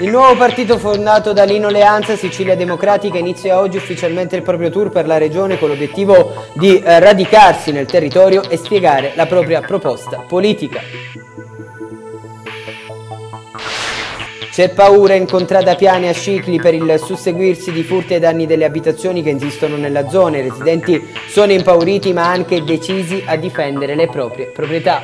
Il nuovo partito fondato da Lino Leanza, Sicilia Democratica, inizia oggi ufficialmente il proprio tour per la regione con l'obiettivo di eh, radicarsi nel territorio e spiegare la propria proposta politica. C'è paura in contrada Piane a Scicli per il susseguirsi di furti ai danni delle abitazioni che insistono nella zona. I residenti sono impauriti ma anche decisi a difendere le proprie proprietà.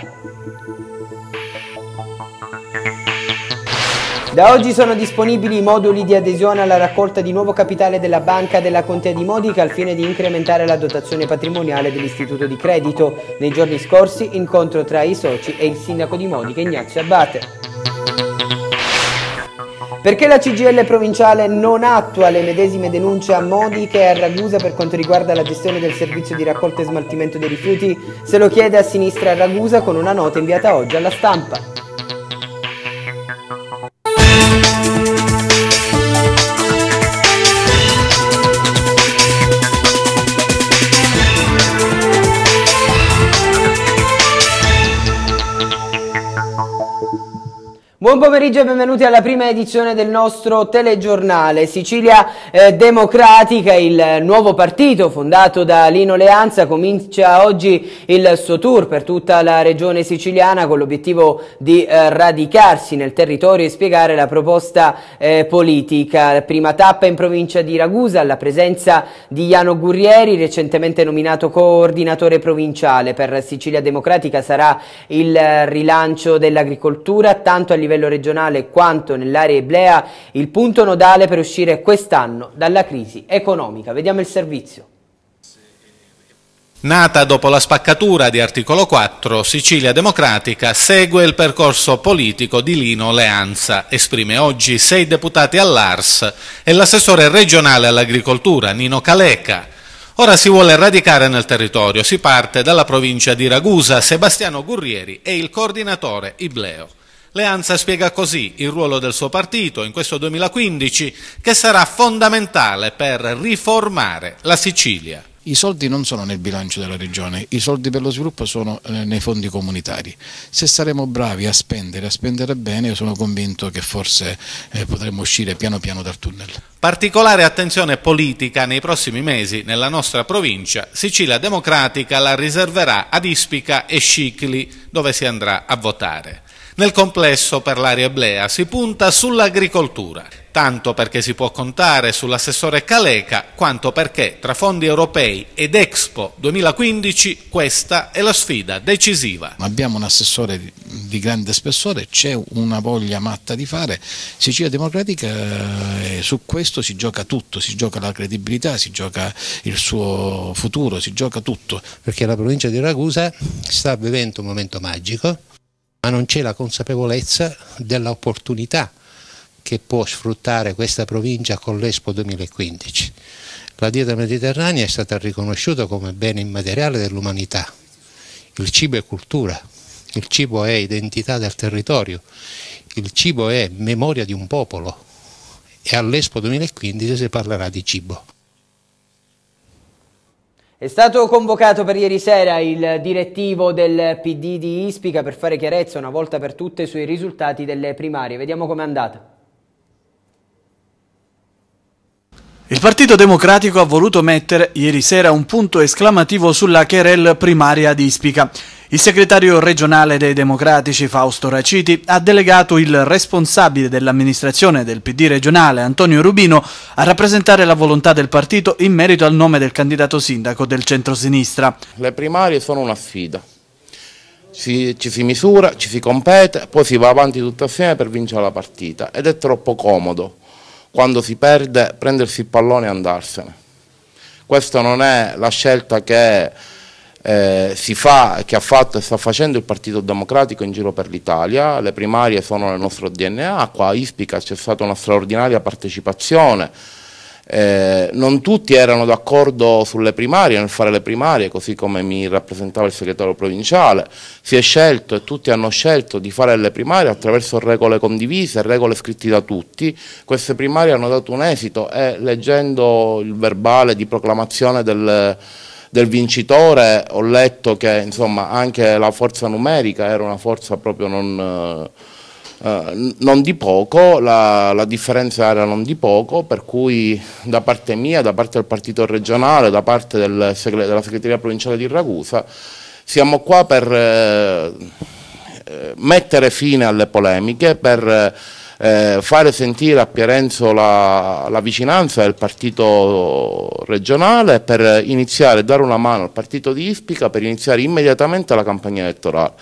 Da oggi sono disponibili i moduli di adesione alla raccolta di nuovo capitale della Banca della Contea di Modica al fine di incrementare la dotazione patrimoniale dell'istituto di credito. Nei giorni scorsi incontro tra i soci e il sindaco di Modica Ignazio Abate. Perché la CGL provinciale non attua le medesime denunce a Modica e a Ragusa per quanto riguarda la gestione del servizio di raccolta e smaltimento dei rifiuti? Se lo chiede a sinistra a Ragusa con una nota inviata oggi alla stampa. Buon pomeriggio e benvenuti alla prima edizione del nostro telegiornale. Sicilia eh, Democratica, il nuovo partito fondato da Lino Leanza, comincia oggi il suo tour per tutta la regione siciliana con l'obiettivo di eh, radicarsi nel territorio e spiegare la proposta eh, politica. Prima tappa in provincia di Ragusa, alla presenza di Iano Gurrieri, recentemente nominato coordinatore provinciale per Sicilia Democratica, sarà il rilancio dell'agricoltura tanto a livello livello regionale quanto nell'area Iblea il punto nodale per uscire quest'anno dalla crisi economica. Vediamo il servizio. Nata dopo la spaccatura di articolo 4, Sicilia Democratica segue il percorso politico di Lino Leanza. Esprime oggi sei deputati all'ARS e l'assessore regionale all'agricoltura Nino Caleca. Ora si vuole radicare nel territorio. Si parte dalla provincia di Ragusa. Sebastiano Gurrieri è il coordinatore Ibleo. Leanza spiega così il ruolo del suo partito in questo 2015 che sarà fondamentale per riformare la Sicilia. I soldi non sono nel bilancio della regione, i soldi per lo sviluppo sono eh, nei fondi comunitari. Se saremo bravi a spendere, a spendere bene, io sono convinto che forse eh, potremo uscire piano piano dal tunnel. Particolare attenzione politica nei prossimi mesi nella nostra provincia, Sicilia Democratica la riserverà ad Ispica e Scicli dove si andrà a votare. Nel complesso per l'area Blea si punta sull'agricoltura, tanto perché si può contare sull'assessore Caleca, quanto perché tra fondi europei ed Expo 2015 questa è la sfida decisiva. Abbiamo un assessore di grande spessore, c'è una voglia matta di fare, Sicilia Democratica eh, su questo si gioca tutto, si gioca la credibilità, si gioca il suo futuro, si gioca tutto. Perché la provincia di Ragusa sta vivendo un momento magico, ma non c'è la consapevolezza dell'opportunità che può sfruttare questa provincia con l'Expo 2015. La dieta mediterranea è stata riconosciuta come bene immateriale dell'umanità. Il cibo è cultura, il cibo è identità del territorio, il cibo è memoria di un popolo e all'Expo 2015 si parlerà di cibo. È stato convocato per ieri sera il direttivo del PD di Ispica per fare chiarezza una volta per tutte sui risultati delle primarie. Vediamo com'è andata. Il Partito Democratico ha voluto mettere ieri sera un punto esclamativo sulla querel primaria di Ispica. Il segretario regionale dei Democratici, Fausto Raciti, ha delegato il responsabile dell'amministrazione del PD regionale, Antonio Rubino, a rappresentare la volontà del partito in merito al nome del candidato sindaco del centro-sinistra. Le primarie sono una sfida. ci si misura, ci si compete, poi si va avanti tutti assieme per vincere la partita ed è troppo comodo quando si perde prendersi il pallone e andarsene. Questa non è la scelta che eh, fa, che ha fatto e sta facendo il Partito Democratico in giro per l'Italia, le primarie sono nel nostro DNA, qua a Ispica c'è stata una straordinaria partecipazione, eh, non tutti erano d'accordo sulle primarie, nel fare le primarie, così come mi rappresentava il segretario provinciale, si è scelto e tutti hanno scelto di fare le primarie attraverso regole condivise, regole scritte da tutti, queste primarie hanno dato un esito e leggendo il verbale di proclamazione del del vincitore ho letto che insomma, anche la forza numerica era una forza proprio non, eh, non di poco, la, la, differenza era non di poco, per cui da parte mia, da parte del partito regionale, da parte del, della segreteria provinciale di Ragusa, siamo qua per eh, eh, mettere fine alle polemiche, per eh, fare sentire a Pierenzo la, la, vicinanza del partito regionale per iniziare a dare una mano al partito di Ispica per iniziare immediatamente la campagna elettorale.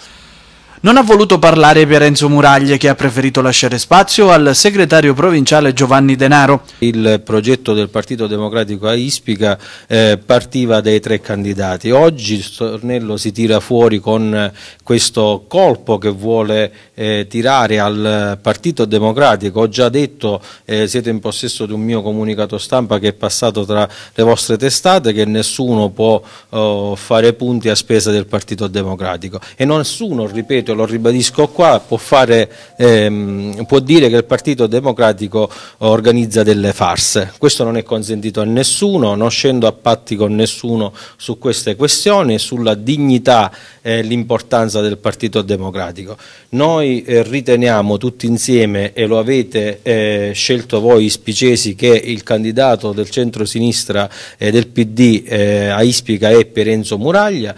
Non ha voluto parlare Pierenzo Muraglie che ha preferito lasciare spazio al segretario provinciale Giovanni Denaro. Il progetto del Partito Democratico a Ispica eh, partiva dai tre candidati. Oggi Stornello si tira fuori con questo colpo che vuole eh, tirare al Partito Democratico. Ho già detto, eh, siete in possesso di un mio comunicato stampa che è passato tra le vostre testate, che nessuno può oh, fare punti a spesa del Partito Democratico. E nessuno, ripeto, ripeto, lo ribadisco qua, può, fare, ehm, può dire che il Partito Democratico organizza delle farse. Questo non è consentito a nessuno, non scendo a patti con nessuno su queste questioni, sulla dignità e l'importanza del Partito Democratico. Noi eh, riteniamo tutti insieme, e lo avete eh, scelto voi spicesi, che il candidato del centro-sinistra e del PD eh, a Ispica è Perenzo Muraglia.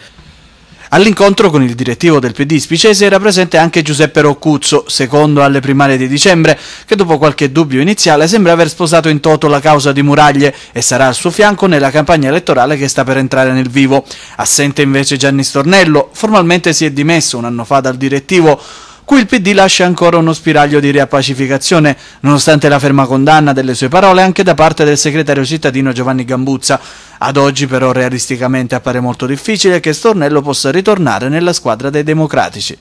All'incontro con il direttivo del PD Spicese era presente anche Giuseppe Roccuzzo, secondo alle primarie di dicembre, che dopo qualche dubbio iniziale sembra aver sposato in toto la causa di Muraglie e sarà al suo fianco nella campagna elettorale che sta per entrare nel vivo. Assente invece Gianni Stornello, formalmente si è dimesso un anno fa dal direttivo, cui il PD lascia ancora uno spiraglio di riappacificazione, nonostante la ferma condanna delle sue parole anche da parte del segretario cittadino Giovanni Gambuzza. Ad oggi però realisticamente appare molto difficile che Stornello possa ritornare nella squadra dei democratici.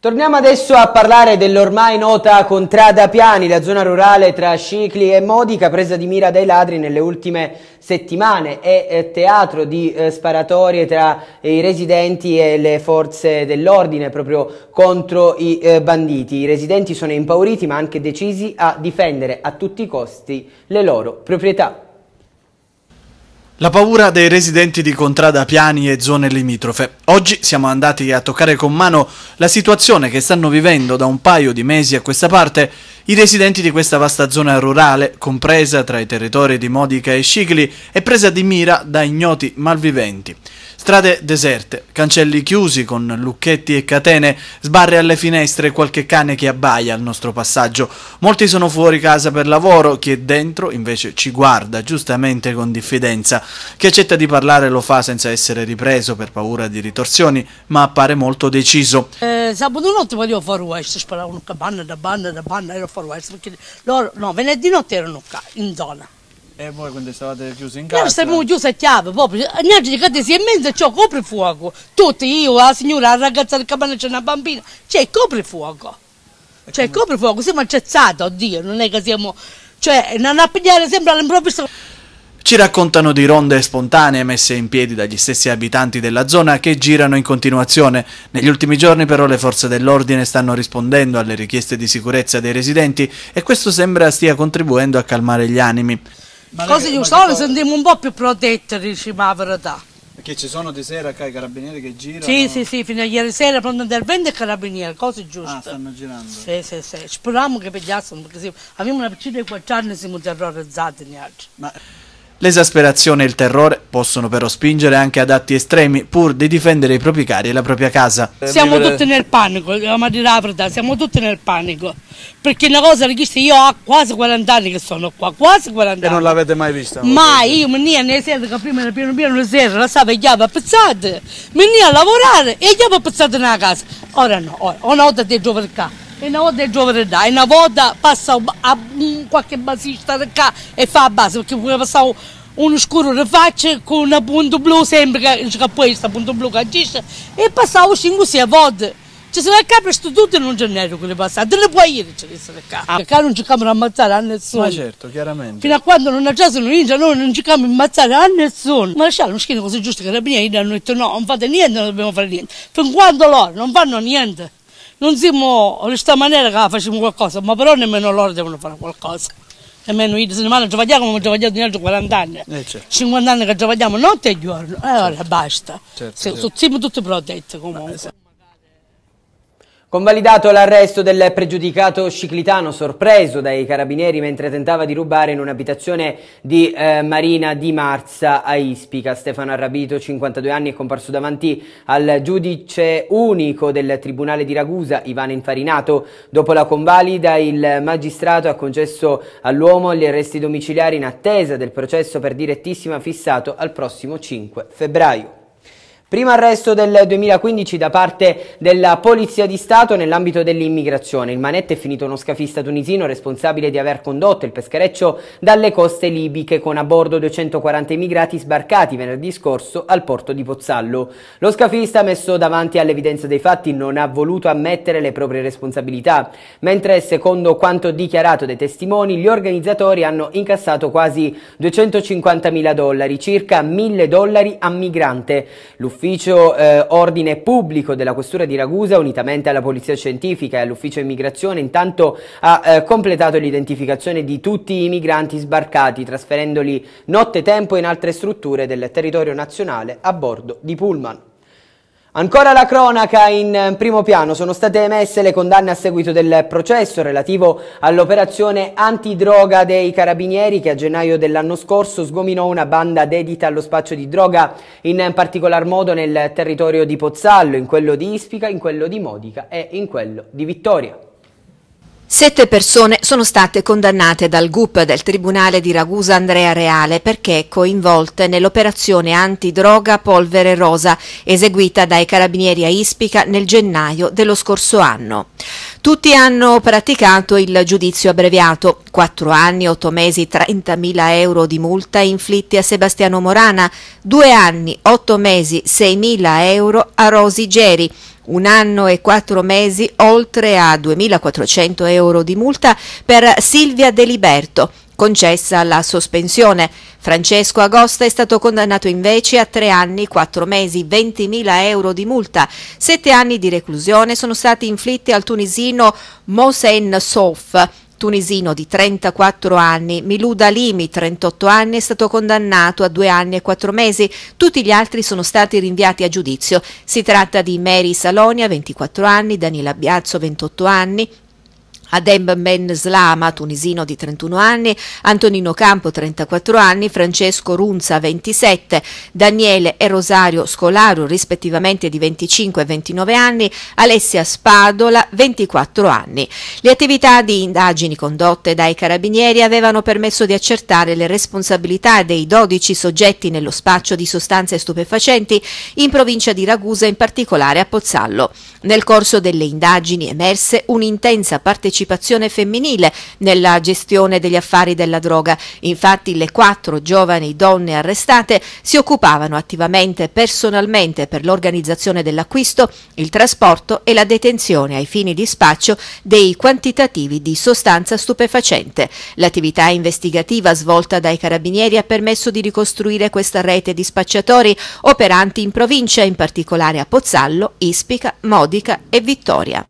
Torniamo adesso a parlare dell'ormai nota contrada Piani, la zona rurale tra Scicli e Modica, presa di mira dai ladri nelle ultime settimane e eh, teatro di eh, sparatorie tra i residenti e le forze dell'ordine proprio contro i eh, banditi. I residenti sono impauriti ma anche decisi a difendere a tutti i costi le loro proprietà. La paura dei residenti di Contrada Piani e zone limitrofe. Oggi siamo andati a toccare con mano la situazione che stanno vivendo da un paio di mesi a questa parte i residenti di questa vasta zona rurale, compresa tra i territori di Modica e Scicli, è presa di mira da ignoti malviventi. Strade deserte, cancelli chiusi con lucchetti e catene, sbarre alle finestre e qualche cane che abbaia al nostro passaggio. Molti sono fuori casa per lavoro, chi è dentro invece ci guarda giustamente con diffidenza. Chi accetta di parlare lo fa senza essere ripreso per paura di ritorsioni, ma appare molto deciso. Eh, sabato notte volevo fare questo, sparavo una capanna da banda da banda, ero fare questo, perché loro, no, venerdì notte erano qua, in zona. E voi quando stavate chiusi in casa? Noi stavamo chiusi a chiave, proprio. Niente che si è in mezzo c'è coprifuoco. Tutti, io, la signora, la ragazza del cabana, c'è una bambina. C'è coprifuoco. C'è il coprifuoco, siamo accezzati, oddio, non è che siamo... Cioè, non a pigliare sempre all'improvviso... Ci raccontano di ronde spontanee messe in piedi dagli stessi abitanti della zona che girano in continuazione. Negli ultimi giorni però le forze dell'ordine stanno rispondendo alle richieste di sicurezza dei residenti e questo sembra stia contribuendo a calmare gli animi. Ma Cose giusto, noi sentiamo un po' più protetti, diciamo la verità. Perché ci sono di sera qua i carabinieri che girano? Sì, sì, sì, fino a ieri sera pronto intervento e carabinieri, cose giuste. Ah, stanno girando? Sì, sì, sì. Speriamo che pigliassero, perché sì, abbiamo una piccina di 4 anni e siamo terrorizzati. Ma L'esasperazione e il terrore possono però spingere anche ad atti estremi pur di difendere i propri cari e la propria casa. Siamo tutti nel panico, dobbiamo dire la verità, siamo tutti nel panico. Perché una cosa richiesta, io ho quasi 40 anni che sono qua, quasi 40 anni. E non l'avete mai vista? Mai, io mi nia nelle sere che prima era piano piano le sere, la stava e chiave appezzate, mi nia a lavorare e chiave appezzate nella casa. Ora no, ora, una volta ti giovane qua e una volta è giovane e una volta passa a qualche basista da qua e fa a base perché vuole passare uno scuro di faccia con un punto blu sempre che poi questo punto blu che agisce e passavo 5-6 volte. Ci sono a capre sto tutto non c'è niente quelli passati ne puoi dire ci sono qua. Perché non ci cambiamo a ammazzare a nessuno. Ma certo chiaramente. Fino a quando non accedono ninja noi non ci cambiamo a ammazzare a nessuno. Ma lasciare non schino così giusto che la mia hanno detto no non fate niente non dobbiamo fare niente. Fin quando loro non fanno niente non siamo in questa maniera che facciamo qualcosa, ma però nemmeno loro devono fare qualcosa. Nemmeno io, se ne giovadiamo come giovadiamo di altri 40 anni, eh, certo. 50 anni che giovadiamo notte e giorno, e ora basta. Certo, certo. Siamo tutti protetti comunque. Convalidato l'arresto del pregiudicato ciclitano sorpreso dai carabinieri mentre tentava di rubare in un'abitazione di eh, Marina di Marza a Ispica. Stefano Arrabito, 52 anni, è comparso davanti al giudice unico del Tribunale di Ragusa, Ivano Infarinato. Dopo la convalida il magistrato ha concesso all'uomo gli arresti domiciliari in attesa del processo per direttissima fissato al prossimo 5 febbraio. Primo arresto del 2015 da parte della Polizia di Stato nell'ambito dell'immigrazione. Il manetto è finito uno scafista tunisino responsabile di aver condotto il peschereccio dalle coste libiche con a bordo 240 immigrati sbarcati venerdì scorso al porto di Pozzallo. Lo scafista, messo davanti all'evidenza dei fatti, non ha voluto ammettere le proprie responsabilità, mentre secondo quanto dichiarato dai testimoni, gli organizzatori hanno incassato quasi 250 mila dollari, circa 1000 dollari a migrante. L'ufficio eh, ordine pubblico della questura di Ragusa, unitamente alla polizia scientifica e all'ufficio immigrazione, intanto ha eh, completato l'identificazione di tutti i migranti sbarcati, trasferendoli nottetempo in altre strutture del territorio nazionale a bordo di Pullman. Ancora la cronaca in primo piano, sono state emesse le condanne a seguito del processo relativo all'operazione antidroga dei carabinieri che a gennaio dell'anno scorso sgominò una banda dedita allo spaccio di droga in particolar modo nel territorio di Pozzallo, in quello di Ispica, in quello di Modica e in quello di Vittoria. Sette persone sono state condannate dal GUP del Tribunale di Ragusa Andrea Reale perché coinvolte nell'operazione antidroga Polvere Rosa eseguita dai carabinieri a Ispica nel gennaio dello scorso anno. Tutti hanno praticato il giudizio abbreviato, 4 anni, 8 mesi, 30.000 euro di multa inflitti a Sebastiano Morana, 2 anni, 8 mesi, 6.000 euro a Rosi Geri, un anno e quattro mesi oltre a 2.400 euro di multa per Silvia Deliberto, concessa la sospensione. Francesco Agosta è stato condannato invece a tre anni, quattro mesi, 20.000 euro di multa. Sette anni di reclusione sono stati inflitti al tunisino Mosen Sof, tunisino di 34 anni, Miluda Limi, 38 anni, è stato condannato a due anni e quattro mesi. Tutti gli altri sono stati rinviati a giudizio. Si tratta di Mary Salonia, 24 anni, Daniela Biazzo, 28 anni, Adem Ben Slama, tunisino di 31 anni, Antonino Campo, 34 anni, Francesco Runza, 27, Daniele e Rosario Scolaro, rispettivamente di 25 e 29 anni, Alessia Spadola, 24 anni. Le attività di indagini condotte dai carabinieri avevano permesso di accertare le responsabilità dei 12 soggetti nello spaccio di sostanze stupefacenti in provincia di Ragusa, in particolare a Pozzallo. Nel corso delle indagini emerse un'intensa partecipazione partecipazione femminile nella gestione degli affari della droga. Infatti le quattro giovani donne arrestate si occupavano attivamente personalmente per l'organizzazione dell'acquisto, il trasporto e la detenzione ai fini di spaccio dei quantitativi di sostanza stupefacente. L'attività investigativa svolta dai carabinieri ha permesso di ricostruire questa rete di spacciatori operanti in provincia, in particolare a Pozzallo, Ispica, Modica e Vittoria.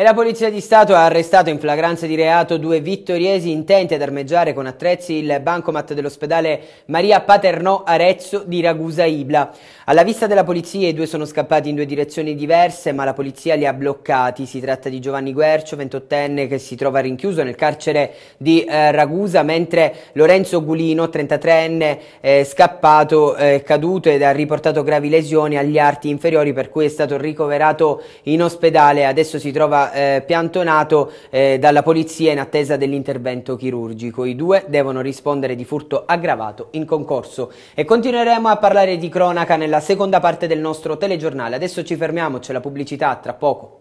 E la Polizia di Stato ha arrestato in flagranza di reato due vittoriesi intenti ad armeggiare con attrezzi il bancomat dell'ospedale Maria Paternò Arezzo di Ragusa Ibla. Alla vista della polizia i due sono scappati in due direzioni diverse ma la polizia li ha bloccati. Si tratta di Giovanni Guercio, 28enne, che si trova rinchiuso nel carcere di eh, Ragusa, mentre Lorenzo Gulino, 33enne, è scappato, è caduto ed ha riportato gravi lesioni agli arti inferiori per cui è stato ricoverato in ospedale. Adesso si trova eh, piantonato eh, dalla polizia in attesa dell'intervento chirurgico. I due devono rispondere di furto aggravato in concorso. E continueremo a parlare di cronaca nella seconda parte del nostro telegiornale. Adesso ci fermiamo, c'è la pubblicità, tra poco.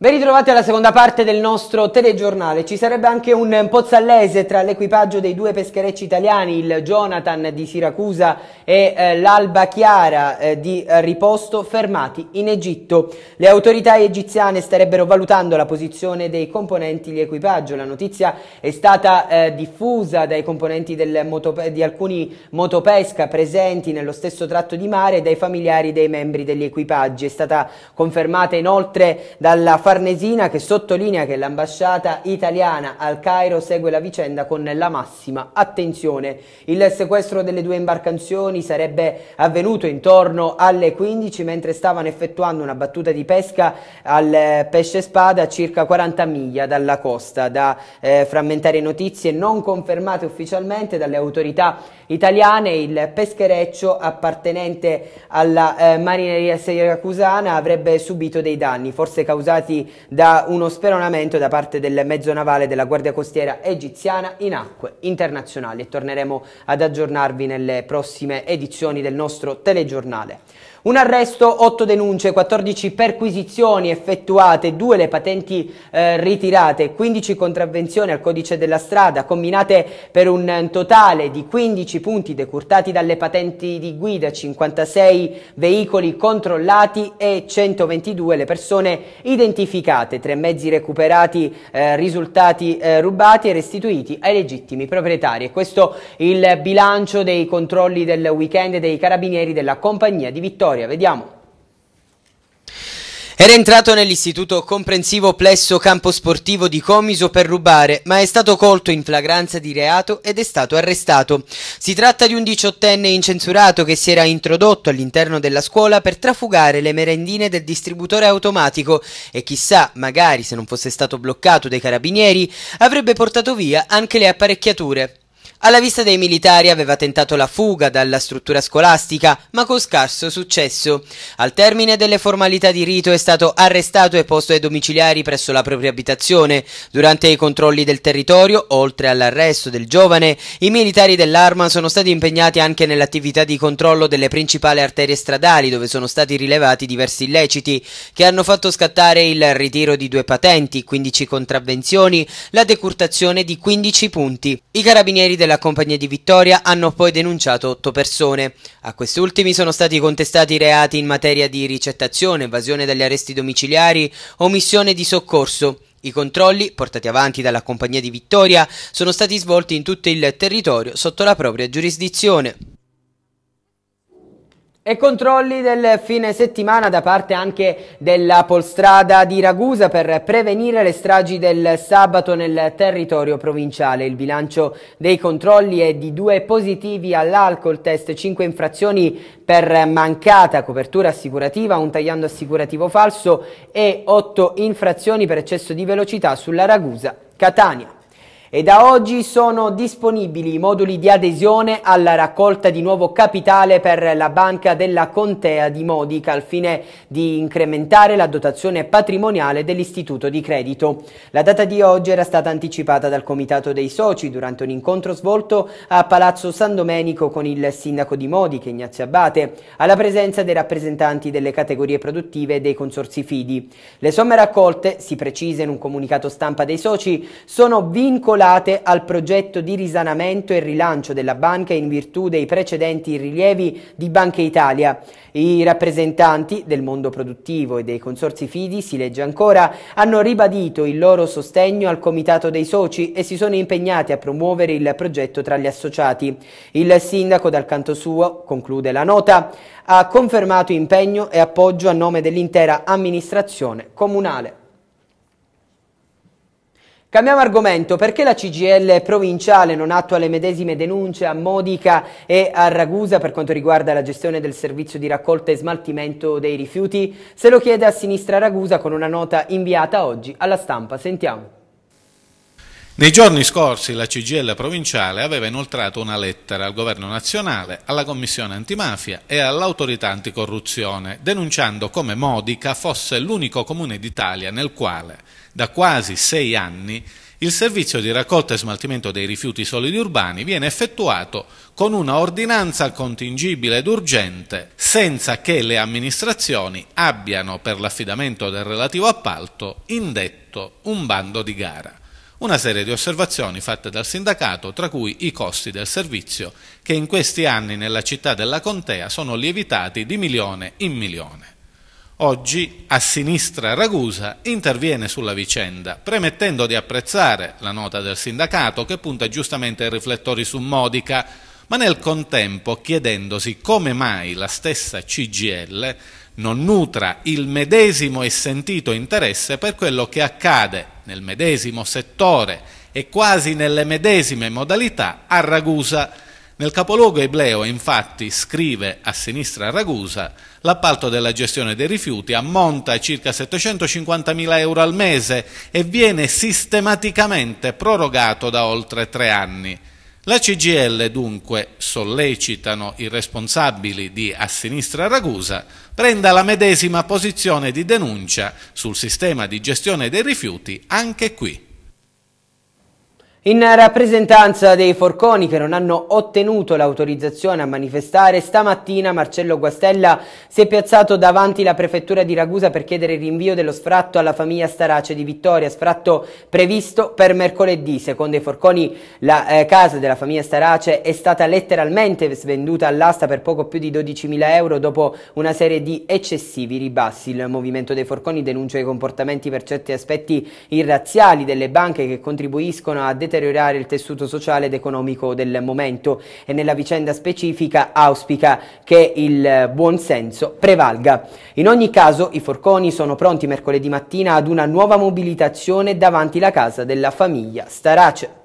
Ben ritrovati alla seconda parte del nostro telegiornale. Ci sarebbe anche un pozzallese tra l'equipaggio dei due pescherecci italiani, il Jonathan di Siracusa e eh, l'Alba Chiara eh, di Riposto, fermati in Egitto. Le autorità egiziane starebbero valutando la posizione dei componenti di equipaggio. La notizia è stata eh, diffusa dai componenti di alcuni motopesca presenti nello stesso tratto di mare e dai familiari dei membri degli equipaggi. È stata confermata inoltre dalla Farnesina che sottolinea che l'ambasciata italiana al Cairo segue la vicenda con la massima attenzione. Il sequestro delle due imbarcazioni sarebbe avvenuto intorno alle 15 mentre stavano effettuando una battuta di pesca al pesce spada a circa 40 miglia dalla costa. Da eh, frammentare notizie non confermate ufficialmente dalle autorità italiane, il peschereccio appartenente alla eh, marineria siracusana avrebbe subito dei danni, forse causati da uno speronamento da parte del mezzo navale della Guardia Costiera egiziana in acque internazionali e torneremo ad aggiornarvi nelle prossime edizioni del nostro telegiornale. Un arresto, 8 denunce, 14 perquisizioni effettuate, 2 le patenti eh, ritirate, 15 contravvenzioni al codice della strada, combinate per un totale di 15 punti decurtati dalle patenti di guida, 56 veicoli controllati e 122 le persone identificate, 3 mezzi recuperati, eh, risultati eh, rubati e restituiti ai legittimi proprietari. E questo il bilancio dei controlli del weekend dei carabinieri della compagnia di Vittoria storia, vediamo. Era entrato nell'istituto comprensivo Plesso Campo Sportivo di Comiso per rubare, ma è stato colto in flagranza di reato ed è stato arrestato. Si tratta di un diciottenne incensurato che si era introdotto all'interno della scuola per trafugare le merendine del distributore automatico e chissà, magari se non fosse stato bloccato dai carabinieri, avrebbe portato via anche le apparecchiature. Alla vista dei militari aveva tentato la fuga dalla struttura scolastica, ma con scarso successo. Al termine delle formalità di rito è stato arrestato e posto ai domiciliari presso la propria abitazione. Durante i controlli del territorio, oltre all'arresto del giovane, i militari dell'Arma sono stati impegnati anche nell'attività di controllo delle principali arterie stradali, dove sono stati rilevati diversi illeciti, che hanno fatto scattare il ritiro di due patenti, 15 contravvenzioni, la decurtazione di 15 punti. I carabinieri del della compagnia di Vittoria hanno poi denunciato otto persone. A questi ultimi sono stati contestati reati in materia di ricettazione, evasione dagli arresti domiciliari, omissione di soccorso. I controlli, portati avanti dalla compagnia di Vittoria, sono stati svolti in tutto il territorio sotto la propria giurisdizione. E controlli del fine settimana da parte anche della Polstrada di Ragusa per prevenire le stragi del sabato nel territorio provinciale. Il bilancio dei controlli è di due positivi all'alcol test, cinque infrazioni per mancata copertura assicurativa, un tagliando assicurativo falso e otto infrazioni per eccesso di velocità sulla Ragusa Catania e da oggi sono disponibili i moduli di adesione alla raccolta di nuovo capitale per la Banca della Contea di Modica al fine di incrementare la dotazione patrimoniale dell'istituto di credito. La data di oggi era stata anticipata dal Comitato dei Soci durante un incontro svolto a Palazzo San Domenico con il sindaco di Modica, Ignazio Abate, alla presenza dei rappresentanti delle categorie produttive e dei consorsi fidi. Le somme raccolte, si precisa in un comunicato stampa dei soci, sono vincolate vincolate al progetto di risanamento e rilancio della banca in virtù dei precedenti rilievi di Banca Italia. I rappresentanti del mondo produttivo e dei consorsi fidi, si legge ancora, hanno ribadito il loro sostegno al comitato dei soci e si sono impegnati a promuovere il progetto tra gli associati. Il sindaco dal canto suo, conclude la nota, ha confermato impegno e appoggio a nome dell'intera amministrazione comunale. Cambiamo argomento, perché la CGL provinciale non attua le medesime denunce a Modica e a Ragusa per quanto riguarda la gestione del servizio di raccolta e smaltimento dei rifiuti? Se lo chiede a sinistra Ragusa con una nota inviata oggi alla stampa. Sentiamo. Nei giorni scorsi la CGL provinciale aveva inoltrato una lettera al Governo nazionale, alla Commissione antimafia e all'Autorità anticorruzione, denunciando come Modica fosse l'unico comune d'Italia nel quale, da quasi sei anni, il servizio di raccolta e smaltimento dei rifiuti solidi urbani viene effettuato con una ordinanza contingibile ed urgente, senza che le amministrazioni abbiano per l'affidamento del relativo appalto indetto un bando di gara una serie di osservazioni fatte dal sindacato, tra cui i costi del servizio, che in questi anni nella città della Contea sono lievitati di milione in milione. Oggi, a sinistra Ragusa interviene sulla vicenda, premettendo di apprezzare la nota del sindacato che punta giustamente i riflettori su Modica, ma nel contempo chiedendosi come mai la stessa CGL non nutra il medesimo e sentito interesse per quello che accade nel medesimo settore e quasi nelle medesime modalità a Ragusa. Nel capoluogo ebleo, infatti, scrive a sinistra Ragusa, l'appalto della gestione dei rifiuti ammonta a circa 750.000 euro al mese e viene sistematicamente prorogato da oltre tre anni. La CGL dunque sollecitano i responsabili di A Sinistra Ragusa prenda la medesima posizione di denuncia sul sistema di gestione dei rifiuti anche qui. In rappresentanza dei forconi che non hanno ottenuto l'autorizzazione a manifestare, stamattina Marcello Guastella si è piazzato davanti la prefettura di Ragusa per chiedere il rinvio dello sfratto alla famiglia Starace di Vittoria, sfratto previsto per mercoledì. Secondo i forconi la eh, casa della famiglia Starace è stata letteralmente svenduta all'asta per poco più di 12.000 euro dopo una serie di eccessivi ribassi. Il movimento dei forconi denuncia i comportamenti per certi aspetti irraziali delle banche che contribuiscono a determinare deteriorare il tessuto sociale ed economico del momento e nella vicenda specifica auspica che il buon senso prevalga. In ogni caso i forconi sono pronti mercoledì mattina ad una nuova mobilitazione davanti la casa della famiglia Starace.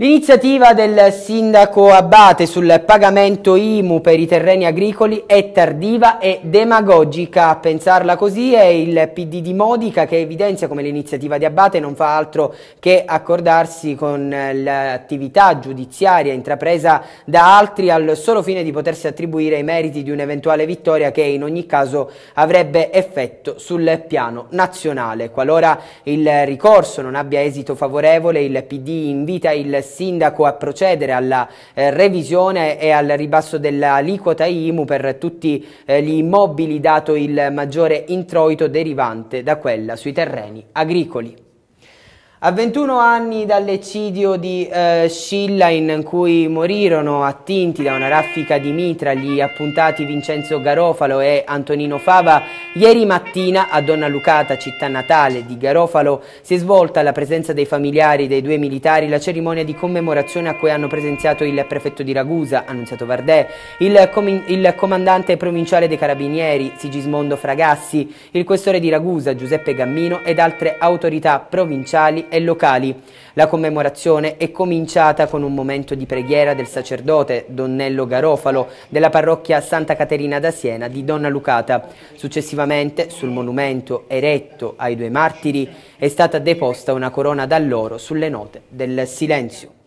L'iniziativa del sindaco Abate sul pagamento IMU per i terreni agricoli è tardiva e demagogica. A pensarla così è il PD di Modica che evidenzia come l'iniziativa di Abate non fa altro che accordarsi con l'attività giudiziaria intrapresa da altri al solo fine di potersi attribuire i meriti di un'eventuale vittoria che in ogni caso avrebbe effetto sul piano nazionale. Qualora il ricorso non abbia esito favorevole, il PD invita il sindaco a procedere alla eh, revisione e al ribasso dell'aliquota IMU per tutti eh, gli immobili dato il maggiore introito derivante da quella sui terreni agricoli. A 21 anni dall'eccidio di eh, Scilla in cui morirono attinti da una raffica di mitra gli appuntati Vincenzo Garofalo e Antonino Fava, ieri mattina a Donna Lucata, città natale di Garofalo, si è svolta alla presenza dei familiari dei due militari la cerimonia di commemorazione a cui hanno presenziato il prefetto di Ragusa, Annunziato Vardè, il, com il comandante provinciale dei carabinieri Sigismondo Fragassi, il questore di Ragusa Giuseppe Gammino ed altre autorità provinciali e locali. La commemorazione è cominciata con un momento di preghiera del sacerdote Donnello Garofalo della parrocchia Santa Caterina da Siena di Donna Lucata. Successivamente, sul monumento eretto ai due martiri, è stata deposta una corona d'alloro sulle note del silenzio.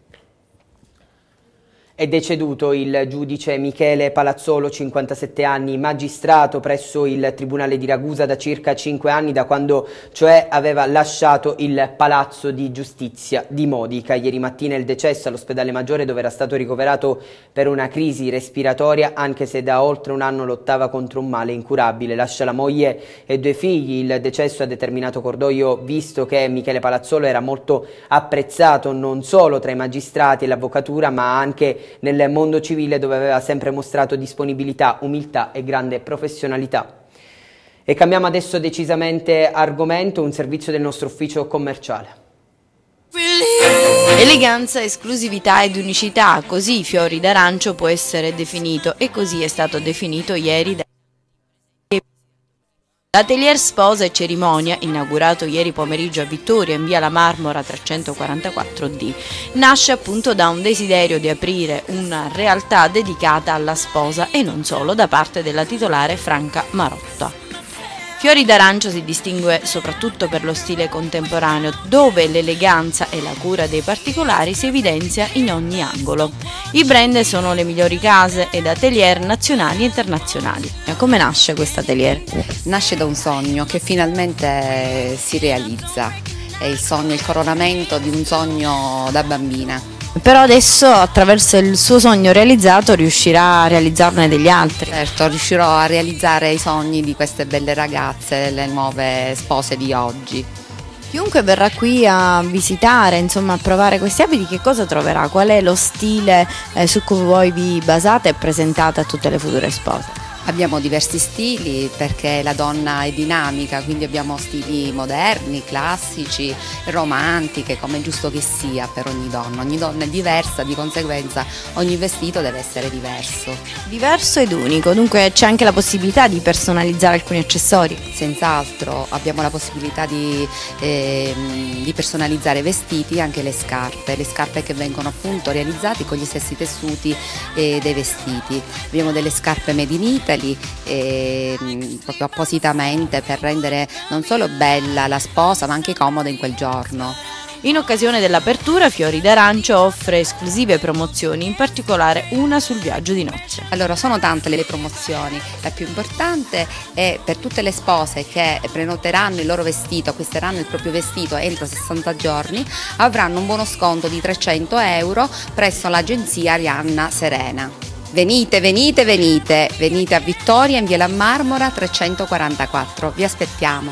È deceduto il giudice Michele Palazzolo, 57 anni, magistrato presso il Tribunale di Ragusa da circa 5 anni, da quando cioè aveva lasciato il Palazzo di Giustizia di Modica. Ieri mattina il decesso all'ospedale Maggiore dove era stato ricoverato per una crisi respiratoria, anche se da oltre un anno lottava contro un male incurabile. Lascia la moglie e due figli. Il decesso ha determinato cordoglio visto che Michele Palazzolo era molto apprezzato non solo tra i magistrati e l'avvocatura, ma anche nel mondo civile dove aveva sempre mostrato disponibilità, umiltà e grande professionalità. E cambiamo adesso decisamente argomento, un servizio del nostro ufficio commerciale. Eleganza, esclusività ed unicità, così Fiori d'Arancio può essere definito e così è stato definito ieri da L'atelier Sposa e Cerimonia, inaugurato ieri pomeriggio a Vittoria in via La Marmora 344D, nasce appunto da un desiderio di aprire una realtà dedicata alla sposa e non solo da parte della titolare Franca Marotta. Fiori d'Arancio si distingue soprattutto per lo stile contemporaneo, dove l'eleganza e la cura dei particolari si evidenzia in ogni angolo. I brand sono le migliori case ed atelier nazionali e internazionali. Come nasce questo atelier? Nasce da un sogno che finalmente si realizza. È il sogno, il coronamento di un sogno da bambina. Però adesso attraverso il suo sogno realizzato riuscirà a realizzarne degli altri. Certo, riuscirò a realizzare i sogni di queste belle ragazze, le nuove spose di oggi. Chiunque verrà qui a visitare, insomma a provare questi abiti, che cosa troverà? Qual è lo stile eh, su cui voi vi basate e presentate a tutte le future spose? Abbiamo diversi stili perché la donna è dinamica, quindi abbiamo stili moderni, classici, romantiche, come è giusto che sia per ogni donna. Ogni donna è diversa, di conseguenza ogni vestito deve essere diverso. Diverso ed unico, dunque c'è anche la possibilità di personalizzare alcuni accessori. Senz'altro abbiamo la possibilità di, eh, di personalizzare vestiti e anche le scarpe, le scarpe che vengono appunto realizzate con gli stessi tessuti eh, dei vestiti. Abbiamo delle scarpe made Italy eh, proprio appositamente per rendere non solo bella la sposa ma anche comoda in quel giorno. In occasione dell'apertura Fiori d'Arancio offre esclusive promozioni, in particolare una sul viaggio di nozze. Allora sono tante le promozioni, la più importante è per tutte le spose che prenoteranno il loro vestito, acquisteranno il proprio vestito entro 60 giorni, avranno un buono sconto di 300 euro presso l'agenzia Arianna Serena. Venite, venite, venite, venite a Vittoria in via La Marmora 344, vi aspettiamo.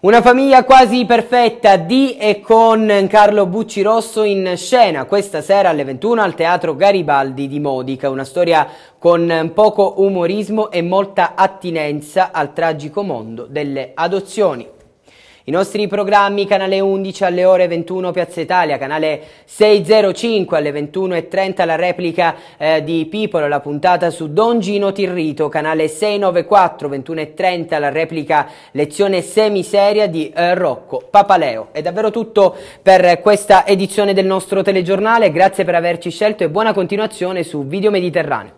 Una famiglia quasi perfetta di e con Carlo Bucci Rosso in scena questa sera alle 21 al Teatro Garibaldi di Modica, una storia con poco umorismo e molta attinenza al tragico mondo delle adozioni. I nostri programmi canale 11 alle ore 21 Piazza Italia, canale 605 alle 21.30 la replica eh, di Pipolo, la puntata su Don Gino Tirrito, canale 694 21.30 la replica lezione semiseria di eh, Rocco Papaleo. È davvero tutto per questa edizione del nostro telegiornale, grazie per averci scelto e buona continuazione su Video Mediterraneo.